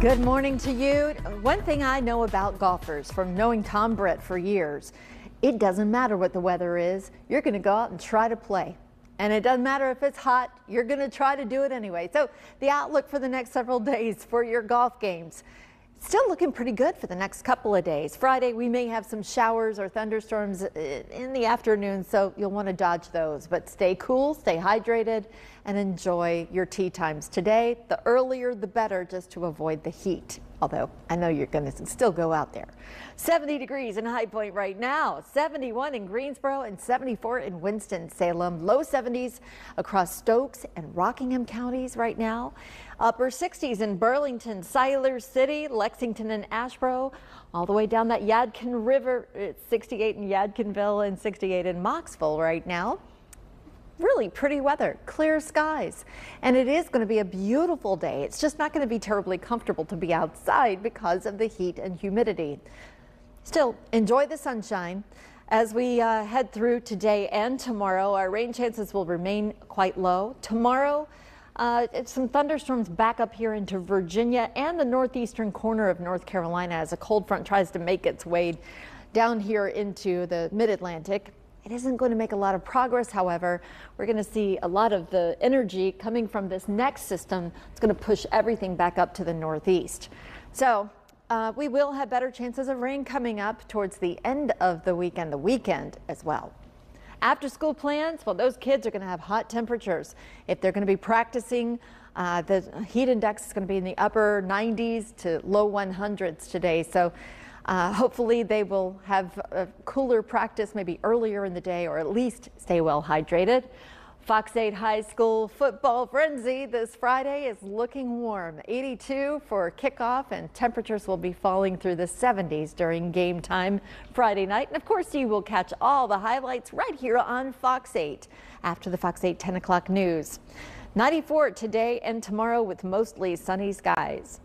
Good morning to you. One thing I know about golfers from knowing Tom Brett for years, it doesn't matter what the weather is. You're going to go out and try to play. And it doesn't matter if it's hot, you're going to try to do it anyway. So the outlook for the next several days for your golf games. Still looking pretty good for the next couple of days. Friday, we may have some showers or thunderstorms in the afternoon, so you'll want to dodge those. But stay cool, stay hydrated, and enjoy your tee times today. The earlier, the better, just to avoid the heat. Although I know you're going to still go out there. 70 degrees in High Point right now, 71 in Greensboro and 74 in Winston-Salem. Low 70s across Stokes and Rockingham counties right now. Upper 60s in Burlington, Siler City, and Asheboro. All the way down that Yadkin River. It's 68 in Yadkinville and 68 in Mocksville right now really pretty weather, clear skies. And it is going to be a beautiful day. It's just not going to be terribly comfortable to be outside because of the heat and humidity. Still, enjoy the sunshine. As we uh, head through today and tomorrow, our rain chances will remain quite low. Tomorrow, uh, some thunderstorms back up here into Virginia and the northeastern corner of North Carolina as a cold front tries to make its way down here into the mid-Atlantic. It isn't going to make a lot of progress, however. We're going to see a lot of the energy coming from this next system. It's going to push everything back up to the northeast. So uh, we will have better chances of rain coming up towards the end of the weekend, the weekend as well. After school plans, well, those kids are going to have hot temperatures. If they're going to be practicing, uh, the heat index is going to be in the upper 90s to low 100s today. So uh, hopefully they will have a cooler practice maybe earlier in the day or at least stay well hydrated. Fox 8 High School football frenzy this Friday is looking warm. 82 for kickoff and temperatures will be falling through the 70s during game time Friday night. And of course, you will catch all the highlights right here on Fox 8 after the Fox 8 10 o'clock news. 94 today and tomorrow with mostly sunny skies.